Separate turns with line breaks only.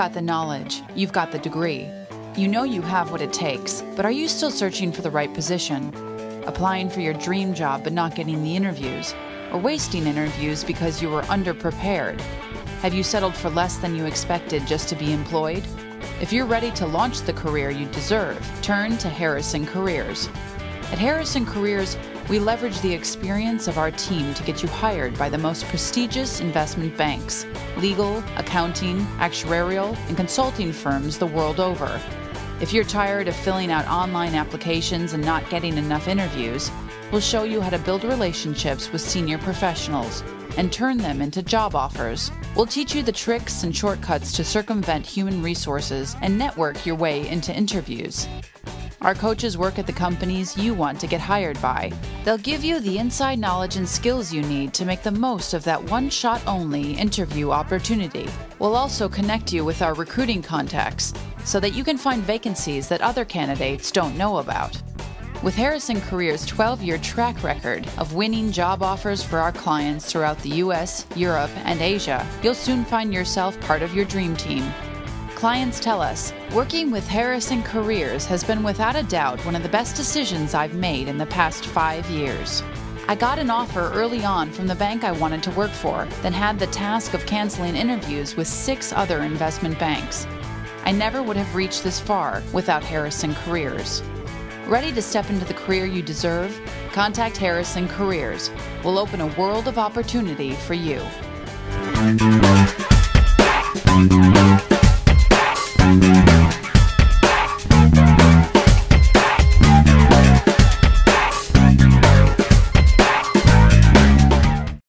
got the knowledge, you've got the degree. You know you have what it takes, but are you still searching for the right position? Applying for your dream job but not getting the interviews? Or wasting interviews because you were underprepared? Have you settled for less than you expected just to be employed? If you're ready to launch the career you deserve, turn to Harrison Careers. At Harrison Careers, we leverage the experience of our team to get you hired by the most prestigious investment banks, legal, accounting, actuarial, and consulting firms the world over. If you're tired of filling out online applications and not getting enough interviews, we'll show you how to build relationships with senior professionals and turn them into job offers. We'll teach you the tricks and shortcuts to circumvent human resources and network your way into interviews. Our coaches work at the companies you want to get hired by. They'll give you the inside knowledge and skills you need to make the most of that one shot only interview opportunity. We'll also connect you with our recruiting contacts so that you can find vacancies that other candidates don't know about. With Harrison Careers' 12 year track record of winning job offers for our clients throughout the US, Europe, and Asia, you'll soon find yourself part of your dream team. Clients tell us working with Harrison Careers has been without a doubt one of the best decisions I've made in the past five years. I got an offer early on from the bank I wanted to work for, then had the task of canceling interviews with six other investment banks. I never would have reached this far without Harrison Careers. Ready to step into the career you deserve? Contact Harrison Careers. We'll open a world of opportunity for you.